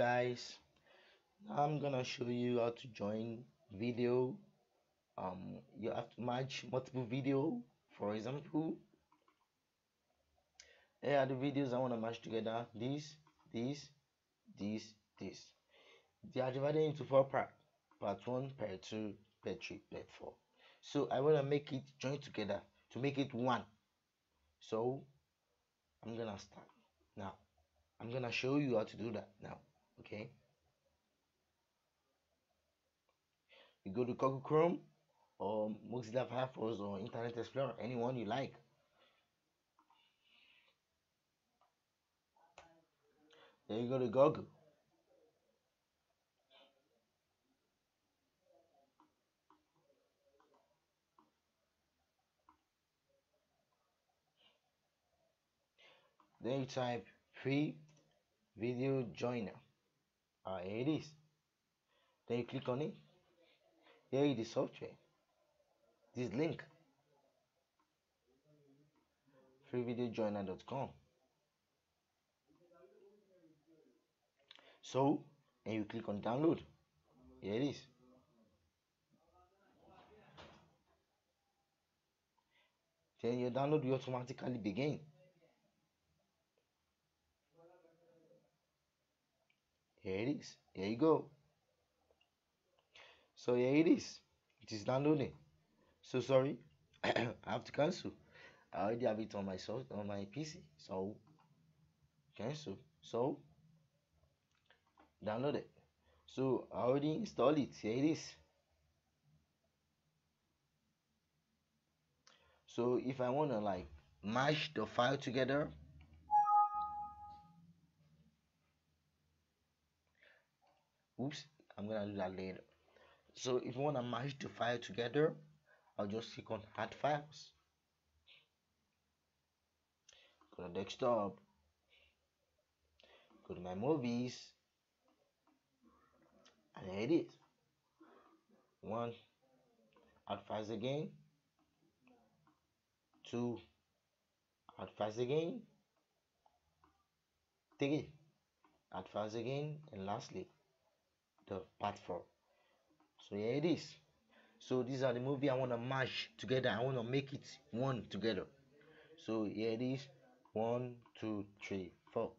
guys i'm gonna show you how to join video. Um you have to match multiple video. For example here are the videos i want to match together. This this this this. They are divided into four parts part one part two part three part four. So i want to make it join together to make it one. So i'm gonna start. Now i'm gonna show you how to do that now okay. You go to google chrome or mozilla firefox or internet explorer anyone you like. Then you go to google. Then you type free video joiner uh, here it is. Then you click on it. Here is the software. This link. freevideojoiner.com so and you click on download. Here it is. Then your download will automatically begin here it is. Here you go. So here it is. It is downloading so sorry. I have to cancel. I already have it on my so on my pc so cancel. So download it so i already installed it. Here it is. So if i want to like mash the file together oops i'm gonna do that later. So if you want to mash the file together i'll just click on add files. Go to desktop. Go to my movies. And here it is one. Add files again. Two. Add files again. Three. Add files again. And lastly the 4 so here it is. So these are the movie i want to mash together. I want to make it one together. So here it is. One two three four.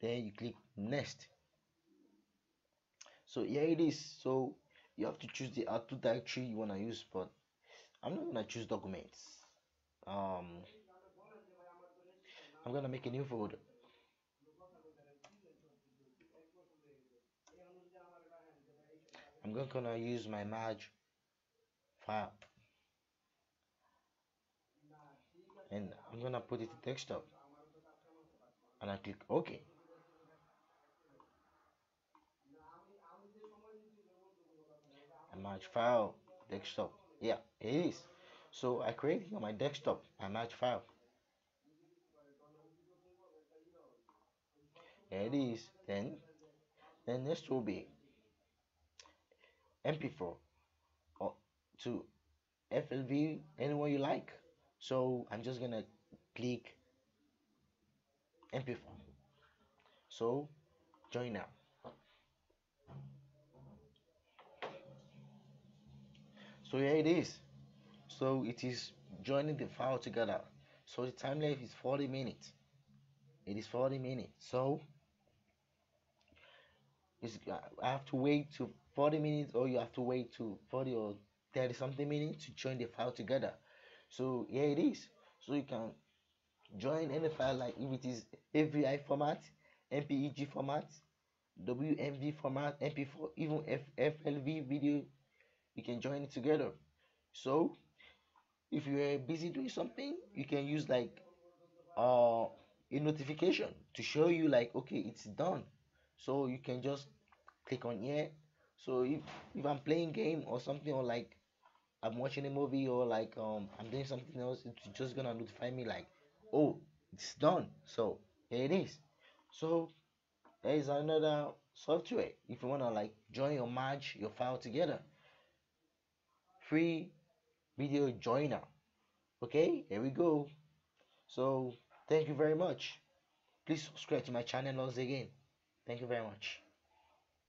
Then you click next. So here it is. So you have to choose the output directory you want to use but i'm not gonna choose documents. Um i'm gonna make a new folder I'm gonna use my merge file and I'm gonna put it to desktop. And I click OK. And merge file desktop. Yeah it is. So I create on my desktop a merge file there it is. Then then next will be mp4 or to flv anyone you like. So i'm just gonna click mp4 so join now. So here it is. So it is joining the file together. So the time length is 40 minutes. It is 40 minutes. So I have to wait to 40 minutes or you have to wait to 40 or 30 something minutes to join the file together. So here it is. So you can join any file like if it is AVI format MPEG format WMV format MP4 even F FLV video you can join it together. So if you are busy doing something you can use like uh a notification to show you like okay it's done. So you can just click on here so if if i'm playing game or something or like i'm watching a movie or like um i'm doing something else it's just gonna notify me like oh it's done. So here it is. So there is another software. If you want to like join or merge your file together. Free video joiner. Okay here we go. So thank you very much. Please subscribe to my channel once again. Thank you very much.